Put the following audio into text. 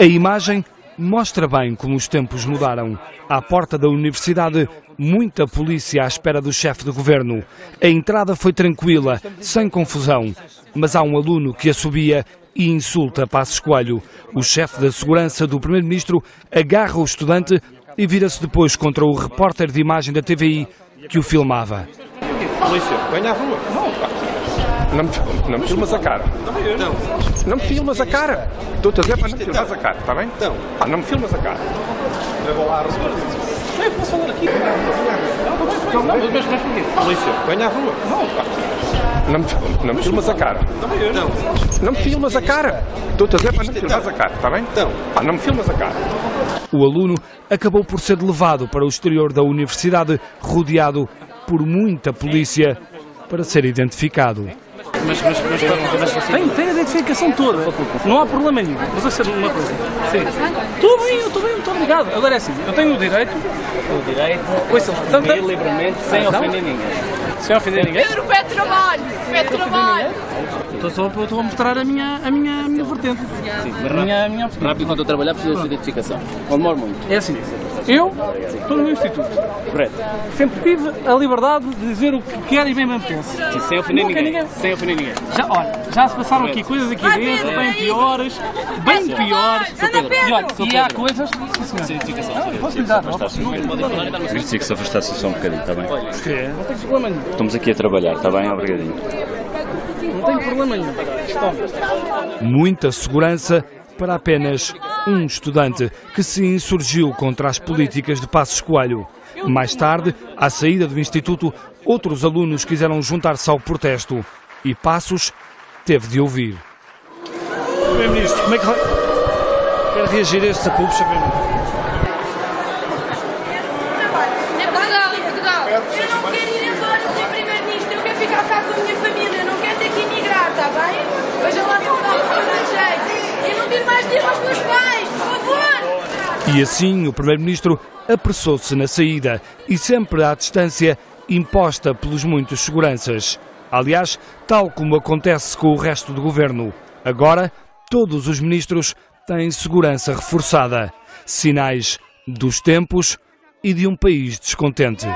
A imagem mostra bem como os tempos mudaram. À porta da universidade, muita polícia à espera do chefe de governo. A entrada foi tranquila, sem confusão, mas há um aluno que assobia e insulta Passos Coelho. O chefe da segurança do primeiro-ministro agarra o estudante e vira-se depois contra o repórter de imagem da TVI que o filmava. Polícia, venha à rua. Não me, não me filmas a cara. Não. Não me filmas a cara. Estou-te a dizer para não me filmas a cara, está bem? Não. Ah, não me filmas a cara. Eu vou lá resolver Não, eu posso falar aqui. Não, não, mas, mas porquê? Polícia, venha à rua. Não me, não me filmas a cara. Não. Não me filmas a cara. Estou-te a dizer para não me filmas a cara, está bem? Não. Ah, não me filmas a cara. O aluno acabou por ser levado para o exterior da universidade, rodeado por muita polícia para ser identificado. Mas, mas, mas, mas tem, tem a identificação toda. Não há problema nenhum. Mas eu sei de uma coisa. Sim. Estou bem, eu estou bem, estou ligado. Agora é assim, eu tenho o direito. o direito Ouça, de ir livremente sem ofender ninguém. Sem ofender ninguém. Pedro, pé trabalho, pé trabalho. Estou só estou a mostrar a minha, a minha, a minha vertente. Mas A minha, a minha rápido, rápido enquanto eu trabalhar preciso dessa identificação. Não demora muito. É assim, eu estou no meu instituto. Correto. Sempre tive a liberdade de dizer o que quero e bem me apetece. Sim, sem ofender ninguém. ninguém. Sem ofender ninguém. Já, olha, já se passaram aqui coisas aqui dentro, bem piores, bem piores. E, olha, e há coisas. Sim, senhor. Posso lhe dar, Não Agradecia que se afastasse só um bocadinho, está bem? não tem problema nenhum. Estamos aqui a trabalhar, está bem? Obrigadinho. Não tem problema nenhum. Muita segurança para apenas um estudante que se insurgiu contra as políticas de Passos Coelho. Mais tarde, à saída do instituto, outros alunos quiseram juntar-se ao protesto e Passos teve de ouvir. Primeiro-Ministro, como é que vai- reagir a estes apupos? É Portugal, é Portugal. Eu não quero ir embora, Sr. Primeiro-Ministro. Eu quero ficar cá com a minha família. Eu não quero ter que emigrar, está bem? Vejam lá se me dá uma coisa de jeito. Eu não quero mais ter aos meus pais, por favor. E assim o primeiro-ministro apressou-se na saída e sempre à distância imposta pelos muitos seguranças. Aliás, tal como acontece com o resto do governo, agora todos os ministros têm segurança reforçada. Sinais dos tempos e de um país descontente.